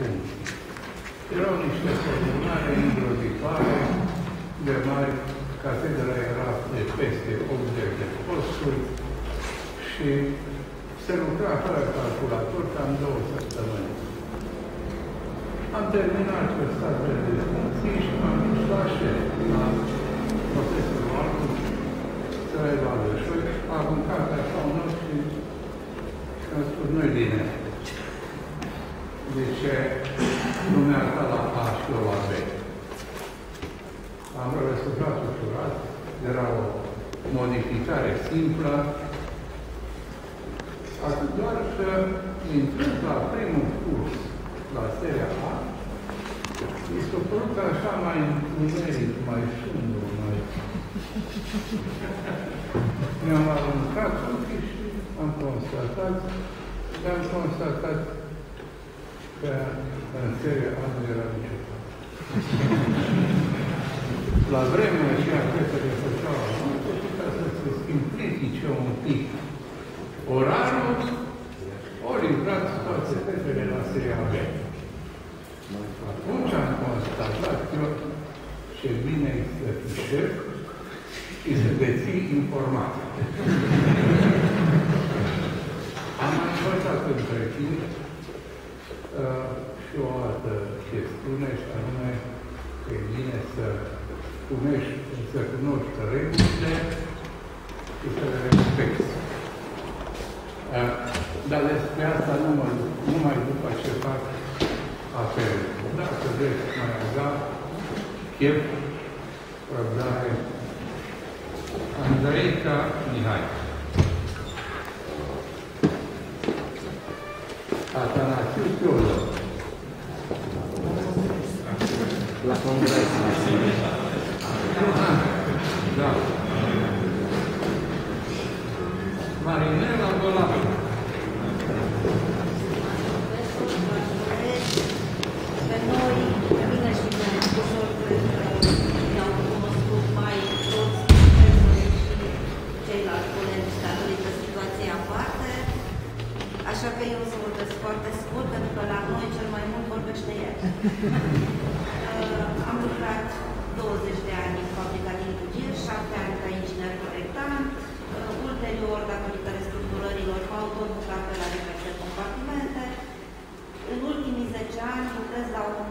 funcții. Erau niște formulare îngrozitoare de mari, catedra era de peste 80 de posturi și se lucra fără calculator cam două săptămâni. Am terminat cu statele de funcții și m-am dus la șef, la profesorul Albu, să evaluez. Și a aruncat așa un ochi și am spus, nu-i bine. De ce nu mi-a stat la A și eu la B? Am răsuflat ușurat, era o modificare simplă, atât doar că intrând la primul curs, la seria A, mi s-a părut așa mai numeric, mai sumbru, mai... Mi-am aruncat ochii și am constatat, am constatat că în seria A nu era nicio La vremea aceea, cred că le făceau anunțe și ca să se simplifice un pic orarul, o livrat toate fetele la seria B. Atunci am constatat eu ce bine este să fii șef și să deții informații. Am mai învățat între timp uh, și o altă chestiune, și anume că e bine să cunoști, să cunoști regulile și să le respecti. Uh, dar despre asta numai, numai după ce fac apel. Dacă vreți mai avea chef, răbdare, Andreica Mihai. Atanasiu Teodor. La congres. Da. Marinela Golaru. Pe noi, pe mine și pe ușor, cred că ne-au cunoscut mai toți profesorii și ceilalți colegi datorită situației aparte. Așa că eu o să vorbesc foarte scurt, pentru că la noi cel mai mult vorbește el. Uh, Am lucrat 20 de ani în fabrica din Bugir, 7 ani ca inginer proiectant. Uh, Ulterior, datorită restructurărilor, m-au tot mutat pe la diverse compartimente. În ultimii 10 ani lucrez la un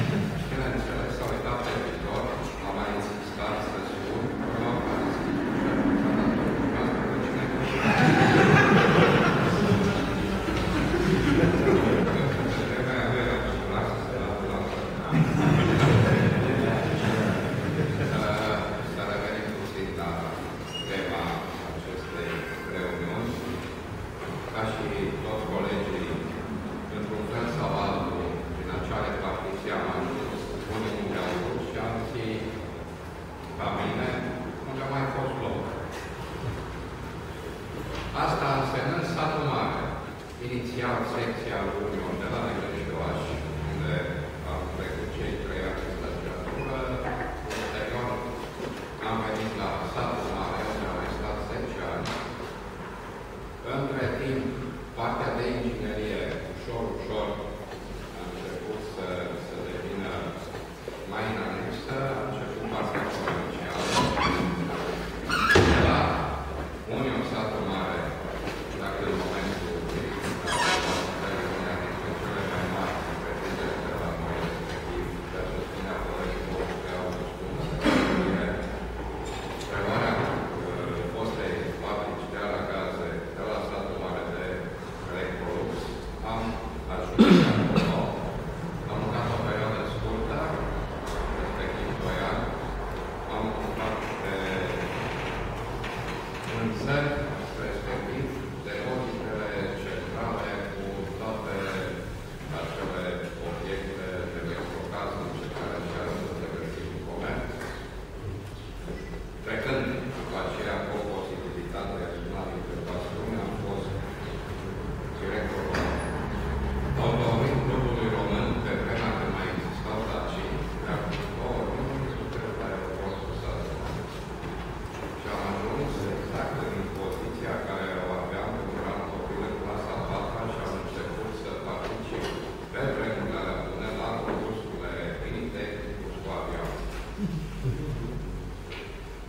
iniziamo senza l'unione.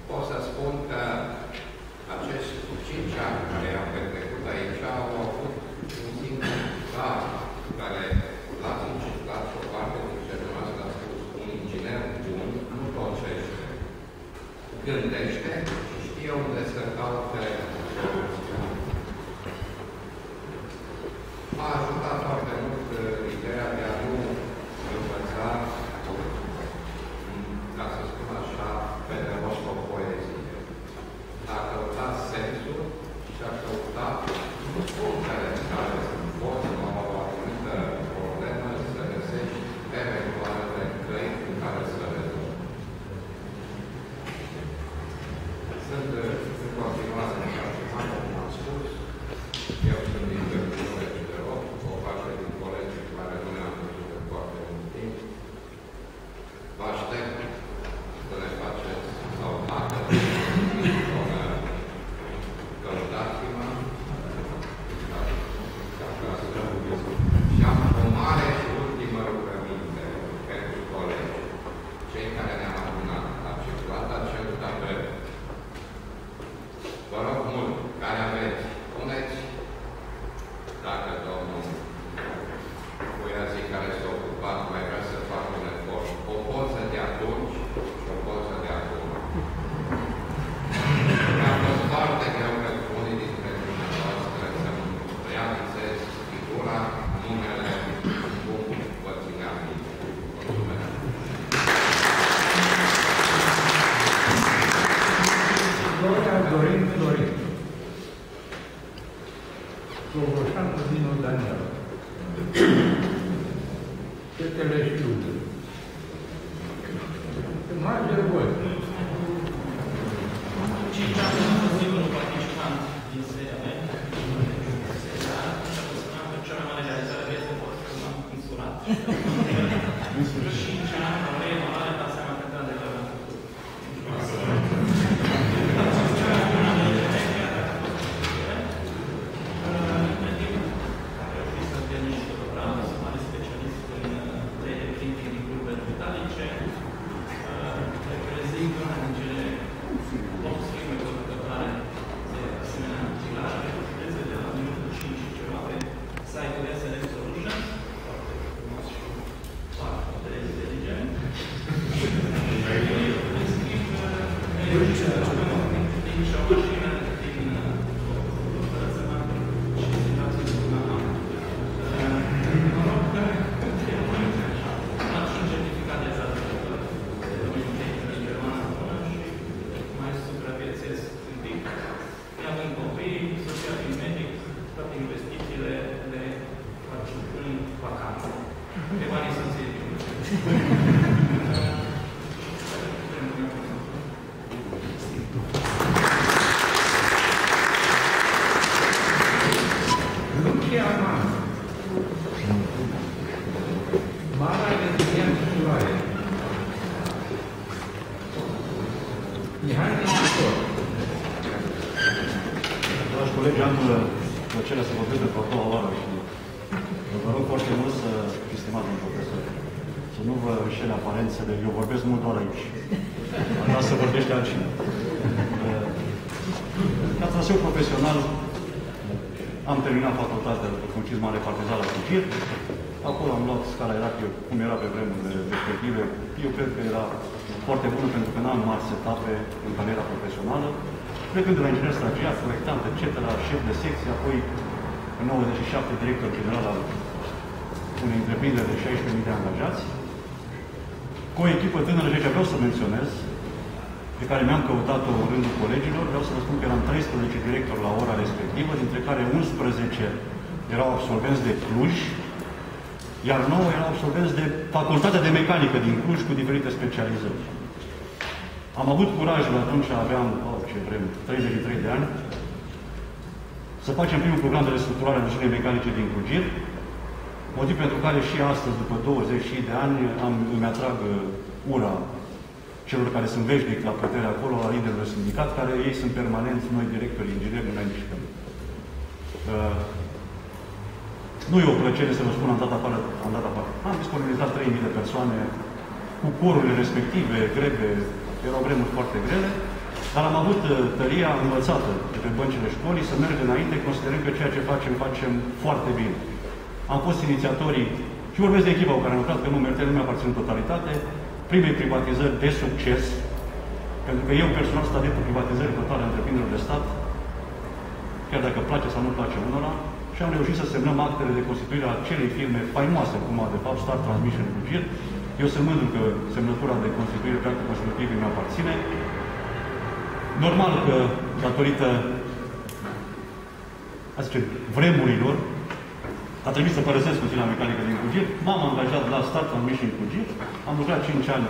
Pot să spun că înșele aparențele. Eu vorbesc mult doar aici. Aș vrea să vorbește altcineva. Uh, Ca traseu profesional, am terminat facultatea de funcism mare partizan la Fugir. Acolo am luat scala Irachiu, cum era pe vremurile respective. Eu cred că era foarte bună pentru că n-am marți etape în cariera profesională. Plecând de la inginer stagiar, proiectant, etc., șef de secție, apoi în 97 director general al unei întreprinderi de 16.000 de angajați, cu o echipă tânără, și aici vreau să menționez, pe care mi-am căutat-o în rândul colegilor, vreau să vă spun că eram 13 directori la ora respectivă, dintre care 11 erau absolvenți de Cluj, iar 9 erau absolvenți de Facultatea de Mecanică din Cluj cu diferite specializări. Am avut curajul, atunci aveam, oh, ce vrem, 33 de ani, să facem primul program de restructurare a mașinii mecanice din Clujir, motiv pentru care și astăzi, după 20 de ani, am, îmi atrag uh, ura celor care sunt veșnic la putere acolo, a liderilor sindicat, care ei sunt permanenți, noi directori, ingineri, nu mai mișcăm. Uh, nu e o plăcere să vă spun, am dat afară, am dat afară. Am disponibilizat 3.000 de persoane cu corurile respective, greve, erau vremuri foarte grele, dar am avut uh, tăria învățată de pe băncile școlii să merg înainte, considerând că ceea ce facem, facem foarte bine. Am fost inițiatorii, și vorbesc de echipa cu care am lucrat, că nu merge, nu mi-aparțin în totalitate, primei privatizări de succes, pentru că eu personal sunt adeptul privatizării totale a întreprinderilor de stat, chiar dacă place sau nu place unora, și am reușit să semnăm actele de constituire a acelei firme faimoase, cum a de fapt Star Transmission Bugir. Eu sunt mândru că semnătura de constituire practic constitutivă mi aparține. Normal că, datorită, a zice, vremurilor, a trebuit să părăsesc Consiliul Mecanică din Cugir. M-am angajat la Star Transmission Cugir. Am lucrat 5 ani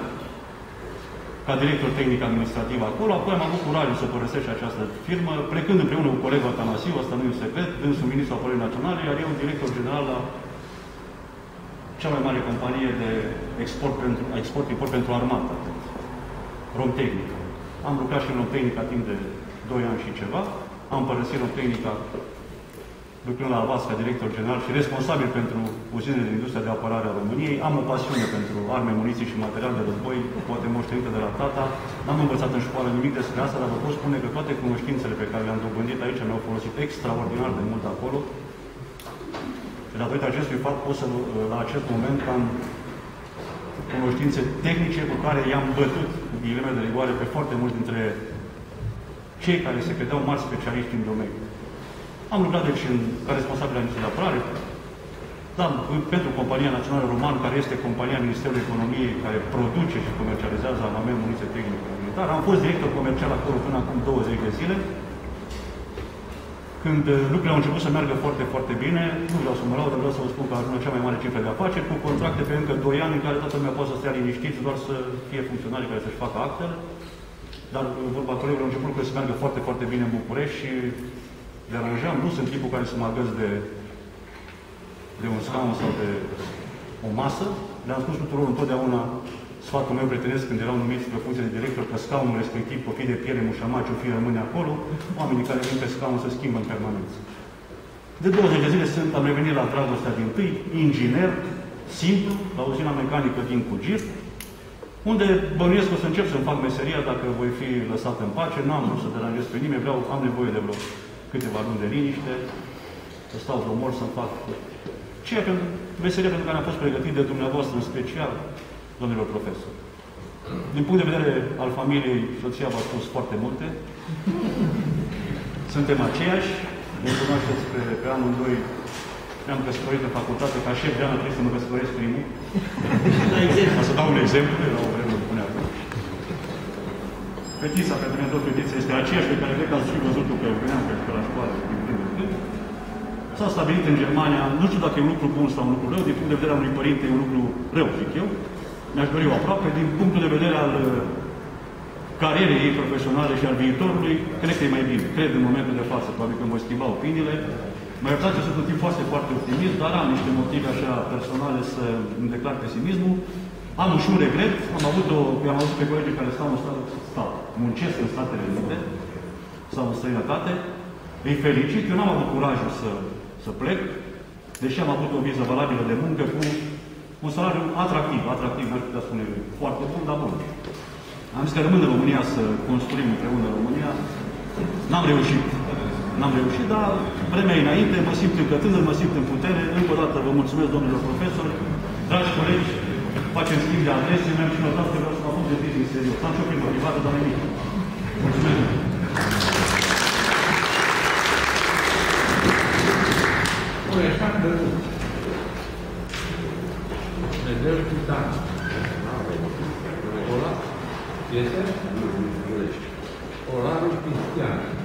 ca director tehnic administrativ acolo, apoi am avut curajul să părăsesc această firmă, plecând împreună cu colegul Atanasiu, asta nu e un secret, dânsul ministru apărării naționale, iar eu director general la cea mai mare companie de export pentru, export-import pentru armată, Romtehnica. Am lucrat și în Romtehnica timp de 2 ani și ceva, am părăsit Romtehnica lucrând la Avas ca director general și responsabil pentru uzinele de industria de apărare a României. Am o pasiune pentru arme, muniții și material de război, poate moștenită de la tata. N-am învățat în școală nimic despre asta, dar vă pot spune că toate cunoștințele pe care le-am dobândit aici mi-au folosit extraordinar de mult acolo. Și datorită acestui fapt pot să, la acest moment, am cunoștințe tehnice cu care i-am bătut cu ghilimele de rigoare pe foarte mulți dintre cei care se credeau mari specialiști în domeniu. Am lucrat deci în, ca responsabil al Ministerului de Apărare, da, pentru Compania Națională Roman, care este compania Ministerului Economiei care produce și comercializează armament, muniție tehnică militară. Am fost director comercial acolo până acum 20 de zile. Când uh, lucrurile au început să meargă foarte, foarte bine, nu vreau să mă laud, dar vreau să vă spun că ajung la cea mai mare cifră de afaceri, cu contracte pe încă 2 ani în care toată lumea poate să stea liniștiți, doar să fie funcționari care să-și facă actele. Dar uh, vorba colegilor, au început lucrurile să meargă foarte, foarte bine în București și deranjam, nu sunt tipul care să mă agăs de, de un scaun sau de o masă. Le-am spus tuturor întotdeauna sfatul meu prietenesc când erau numiți pe funcție de director că scaunul respectiv, o fi de piele mușamaci, o fi rămâne acolo, oamenii care vin pe scaun se schimbă în permanență. De 20 de zile sunt, am revenit la dragostea din tâi, inginer, simplu, la uzina mecanică din Cugir, unde bănuiesc că o să încep să-mi fac meseria dacă voi fi lăsat în pace, nu am vrut să deranjez pe nimeni, vreau, am nevoie de vreo câteva luni de liniște, să stau frumos, să-mi fac ceea pentru, meseria pentru care am fost pregătit de dumneavoastră, în special, domnilor profesori. Din punct de vedere al familiei, soția v-a spus foarte multe. Suntem aceiași. Ne cunoașteți pe, pe anul 2 ne-am căsătorit în facultate, ca șef de anul trebuie să mă căsătoresc primul. Ca să dau un exemplu, la o Fetița, pentru mine tot fetița, este aceeași pe care cred că ați și văzut-o pe Eugenean, pe la școală, din primul rând. S-a stabilit în Germania, nu știu dacă e un lucru bun sau un lucru rău, din punct de vedere al unui părinte e un lucru rău, zic eu. Mi-aș dori o aproape, din punctul de vedere al uh, carierei ei profesionale și al viitorului, cred că e mai bine. Cred în momentul de față, probabil că îmi voi schimba opiniile. Mă iertați, eu sunt un tip foarte, foarte optimist, dar am niște motive așa personale să îmi declar pesimismul. Am și un regret, am avut o, am avut pe colegii care stau în stat, stau, muncesc în Statele Unite sau în străinătate. Îi felicit, eu n-am avut curajul să, să plec, deși am avut o viză valabilă de muncă cu un salariu atractiv, atractiv, nu aș putea spune foarte bun, dar bun. Am zis că rămân în România să construim împreună România. N-am reușit. N-am reușit, dar vremea înainte, mă simt încă tânăr, mă simt în putere. Încă o dată vă mulțumesc, domnilor profesori, dragi colegi, facem schimb de adrese, mi-am și notat că vreau să mă apuc de business serios. Am și o primă privată, dar nimic. Mulțumesc. Păi așa am văzut. Dumnezeu Titan. Ola? Este? Olarul Cristian.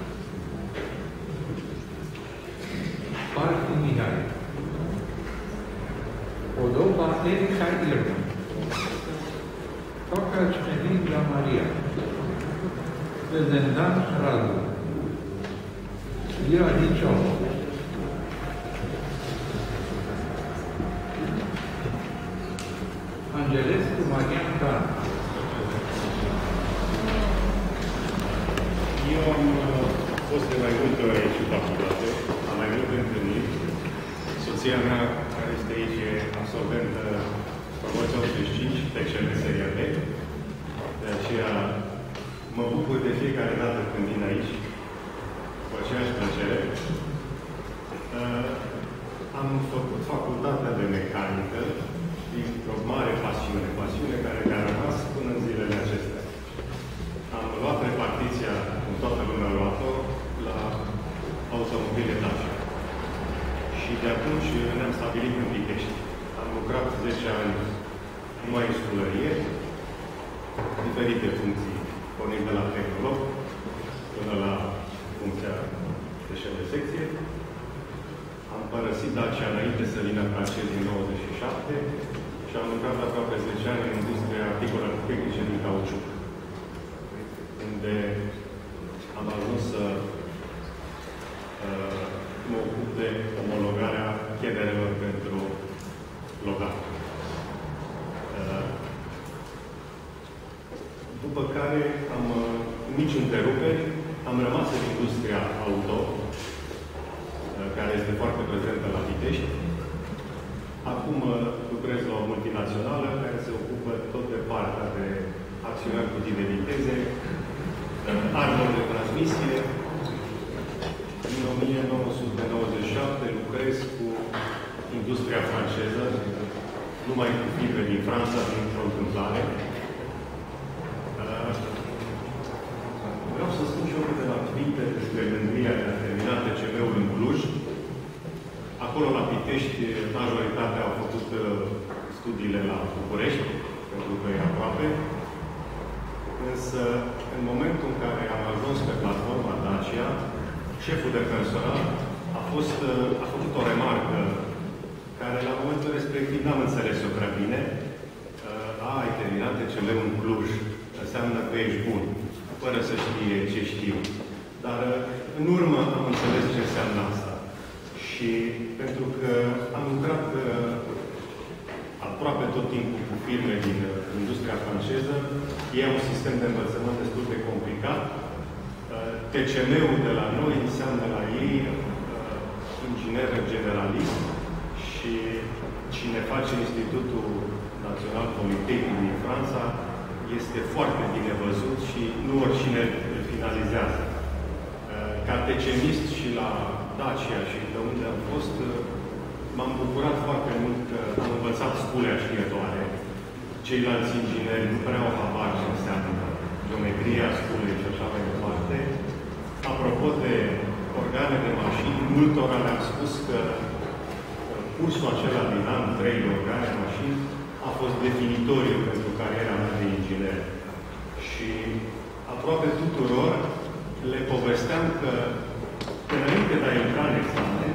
Prezentant Radu. Ira Dicion. Angelescu Marian Can. Eu am uh, fost de mai multe ori aici în facultate, am mai multe întâlniri. Soția mea, care este aici, e absolventă promoția 85 pe cel de seria B. De aceea mă bucur de fiecare dată când vin aici, cu aceeași plăcere. Uh, am făcut facultatea de mecanică dintr-o mare pasiune, pasiune care mi-a rămas până în zilele acestea. Am luat repartiția, cum toată lumea a luat-o, la automobile Dacia. Și de atunci ne-am stabilit în Pitești. Am lucrat 10 ani numai în sculărie, diferite funcții, pornind de la tehnolog până la funcția de șef de secție. Am părăsit Dacia înainte să vină francezi din 97 și am lucrat aproape 10 ani în industria articolelor tehnice din cauciuc, unde am ajuns să uh, mă ocup de omologarea chederelor pentru logat. Uh, după care am, uh, nici întreruperi, am rămas în industria auto, uh, care este foarte prezentă la Vitești. Acum uh, lucrez la o multinațională care se ocupă tot de partea de acționari cu de viteze, uh, armuri de transmisie. Din 1997 lucrez cu industria franceză, numai cu fibre din Franța, dintr-o întâmplare. Uh, Vreau să spun și eu câteva cuvinte despre gândirea de a termina TCV-ul în Cluj. Acolo, la Pitești, majoritatea au făcut uh, studiile la București, pentru că e aproape. Însă, în momentul în care am ajuns pe platforma Dacia, șeful de personal a, fost, uh, a făcut o remarcă care la momentul respectiv n-am înțeles-o prea bine. Uh, A, ai terminat TCV-ul în Cluj, înseamnă că ești bun, fără să știe ce știu. Dar uh, în urmă am înțeles ce înseamnă asta. Și pentru că am lucrat uh, aproape tot timpul cu firme din uh, industria franceză, ei au un sistem de învățământ destul de complicat. Uh, TCM-ul de la noi înseamnă la ei uh, inginer generalist și cine face Institutul Național Politehnic din Franța este foarte bine văzut și nu oricine îl finalizează. Uh, Ca TCMist și la Dacia și de unde am fost, uh, m-am bucurat foarte mult că am învățat sculea știetoare, ceilalți ingineri nu prea au habar ce înseamnă geometria sculei și așa mai departe. Apropo de organe de mașini, multora le-am spus că cursul acela din an 3 de organe de mașini a fost definitoriu pentru cariera mea de inginer. Și aproape tuturor le povesteam că înainte de a intra în examen,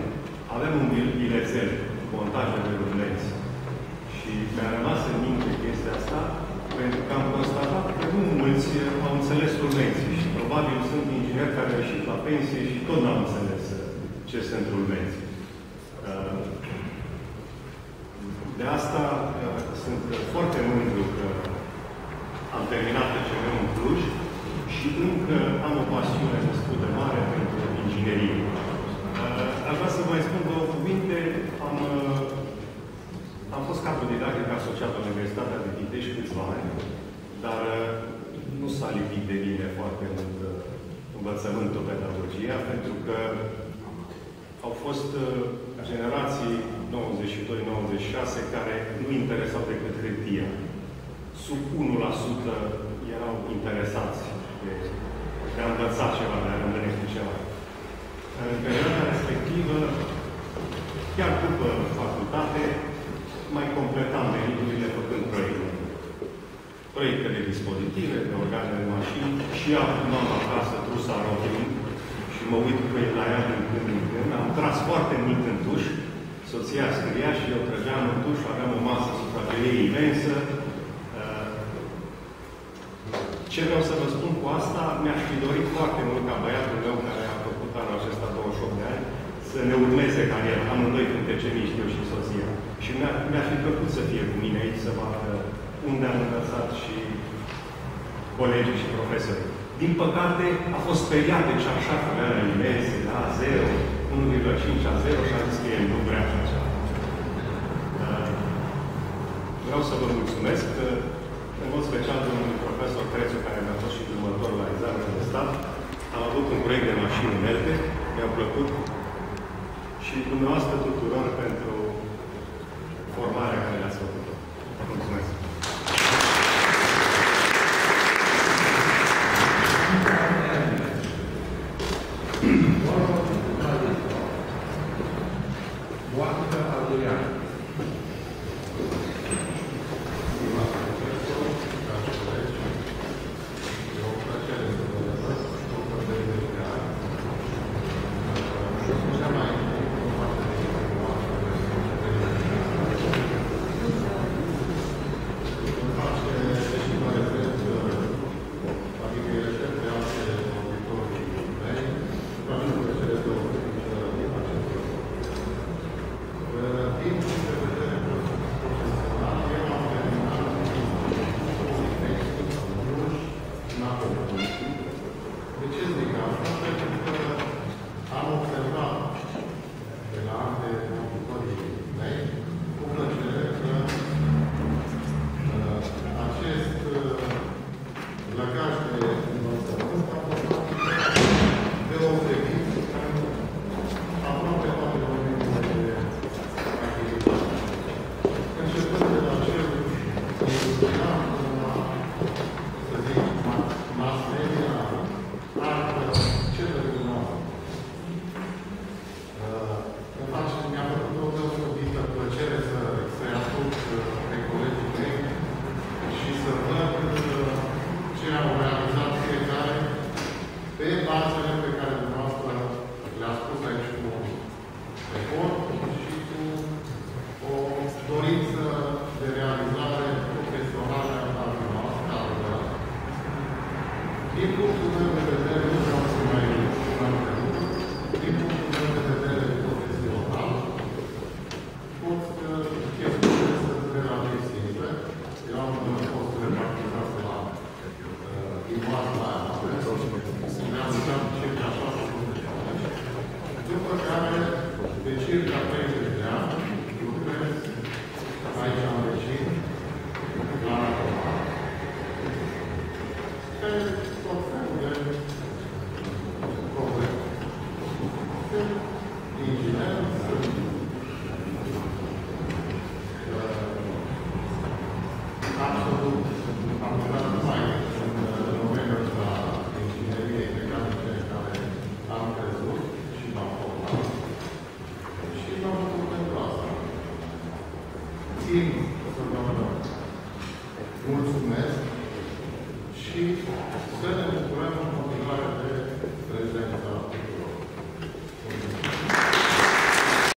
avem un bilețel, montaje de rulmenți. Și mi-a rămas au înțeles rulmenții și probabil sunt ingineri care au ieșit la pensie și tot n-au înțeles ce sunt rulmenții. Uh, de asta uh, sunt foarte mândru că am terminat PCM în Cluj și încă am o pasiune destul de mare pentru inginerie. Uh, aș vrea să vă mai spun două cuvinte. Am, uh, am fost capodidactic asociat la Universitatea de Pitești câțiva ani, dar nu s-a lipit de mine foarte mult învățământul, pedagogia, pentru că au fost generații 92-96 care nu interesau decât hârtia. Sub 1% erau interesați de, de a învăța ceva, de a rămâne cu ceva. În perioada respectivă, chiar după facultate, mai completam meriturile făcând proiecte. Proiecte de dispozitive, de organe de mașini și acum am acasă trusa rotin și mă uit cu la ea din când în când. Am tras foarte mult în tuș, soția scria și eu trăgeam în tuș, aveam o masă supraveghere imensă, ce vreau să vă spun cu asta, mi-aș fi dorit foarte mult ca băiatul meu, care a făcut anul acesta 28 de ani, să ne urmeze cariera. Amândoi cânteceniști, eu și soția. Și mi-ar mi fi plăcut să fie cu mine aici, să vadă unde am învățat și colegii și profesorii. Din păcate, a fost speriat de ce așa avea la imense, la 0, 1,5 la 0 și a zis că el nu vrea așa ceva. Vreau să vă mulțumesc că în mod special domnului profesor Crețu, care mi-a fost și următor la examenul de stat. Am avut un proiect de mașini unelte, mi-a plăcut și dumneavoastră tuturor pentru